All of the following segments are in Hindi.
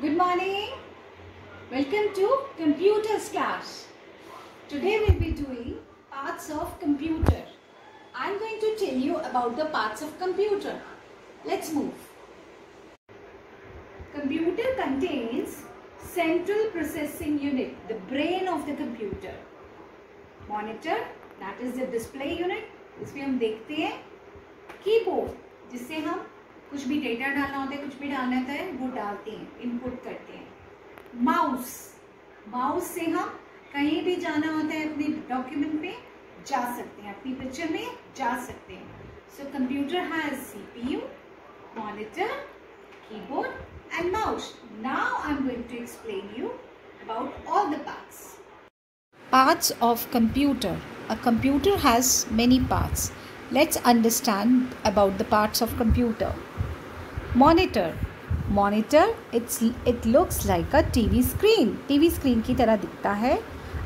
Good morning. Welcome to computers class. Today we'll be doing parts of computer. I'm going to tell you about the parts of computer. Let's move. Computer contains central processing unit, the brain of the computer. Monitor, that is the display unit. इसमें हम देखते हैं कीबोर्ड जिससे हम कुछ भी डेटा डालना होता है, कुछ भी डालना होता है, वो डालते हैं इनपुट करते हैं माउस माउस से हम कहीं भी जाना होता है, अपने डॉक्यूमेंट में जा सकते हैं, अपनी पिक्चर में जा सकते हैं so computer has CPU monitor keyboard and mouse now I am going to explain you about all the parts Parts of computer. A computer has many parts. Let's understand about the parts of computer. Monitor. Monitor, it's, it looks like a TV screen. TV screen की तरह दिखता है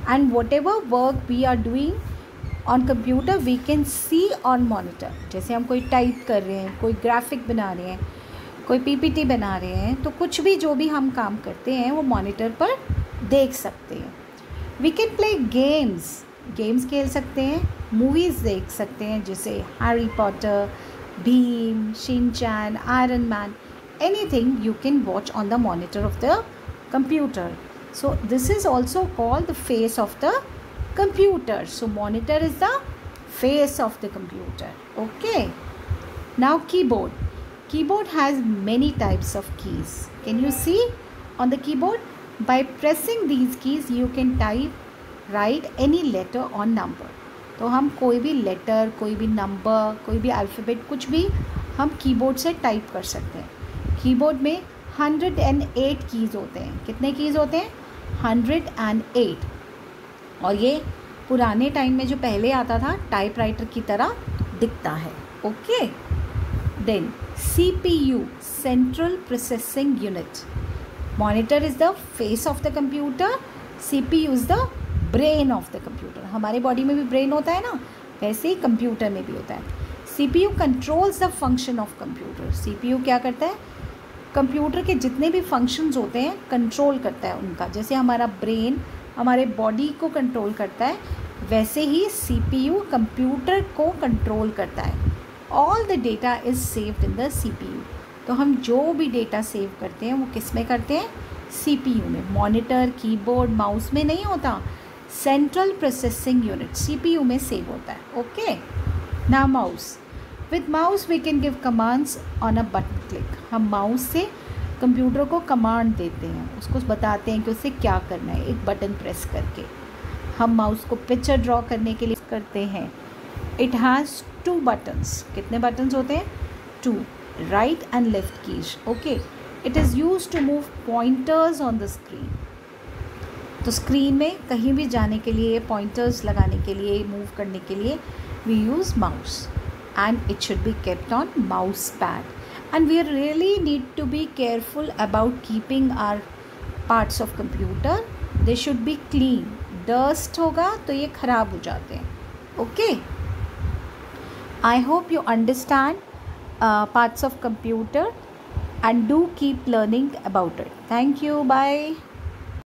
and ever work we are doing on computer we can see on monitor. जैसे हम कोई टाइप कर रहे हैं कोई ग्राफिक बना रहे हैं कोई पीपीटी बना रहे हैं तो कुछ भी जो भी हम काम करते हैं वो मॉनिटर पर देख सकते हैं we can play games games खेल सकते हैं मूवीज़ देख सकते हैं जैसे Harry Potter Beam, Shinchan, Iron Man, anything you can watch on the monitor of the computer. So this is also called the face of the computer. So monitor is the face of the computer. Okay. Now keyboard. Keyboard has many types of keys. Can you see on the keyboard? By pressing these keys you can type, write any letter or number. तो हम कोई भी लेटर कोई भी नंबर कोई भी अल्फ़ाबेट कुछ भी हम कीबोर्ड से टाइप कर सकते हैं। कीबोर्ड में हंड्रेड एंड एट कीज़ होते हैं। कितने कीज़ होते हैं? हंड्रेड एंड एट और ये पुराने टाइम में जो पहले आता था टाइपराइटर की तरह दिखता है। Okay then C P U central processing unit monitor is the face of the computer C P U is the brain of the computer हमारे बॉडी में भी ब्रेन होता है ना, वैसे ही कंप्यूटर में भी होता है। C P U controls the function of computer C P U क्या करता है? कंप्यूटर के जितने भी फ़ंक्शंस होते हैं कंट्रोल करता है उनका। जैसे हमारा ब्रेन हमारे बॉडी को कंट्रोल करता है, वैसे ही सी पी यू कंप्यूटर को कंट्रोल करता है। All the data is saved in the C P U तो हम जो भी डेटा सेव करते हैं, वो किसमें करते हैं? सी पी यू में। मॉनिटर कीबोर्ड माउस में नहीं होता। Central processing unit C P U में सेव होता है ओके ना mouse with mouse we can give commands on a button click हम माउस से कंप्यूटर को कमांड देते हैं, उसको बताते हैं कि उसे क्या करना है, एक बटन प्रेस करके। हम माउस को पिक्चर ड्रॉ करने के लिए करते हैं। इट हैज़ टू बटन्स कितने बटन्स होते हैं? Two right and left keys okay it is use to move pointers on the screen तो स्क्रीन में कहीं भी जाने के लिए पॉइंटर्स लगाने के लिए मूव करने के लिए we use mouse and it should be kept on mouse pad and we really need to be careful about keeping our parts of computer they should be clean dust होगा तो ये खराब हो जाते हैं। Okay I hope you understand parts of computer and do keep learning about it thank you bye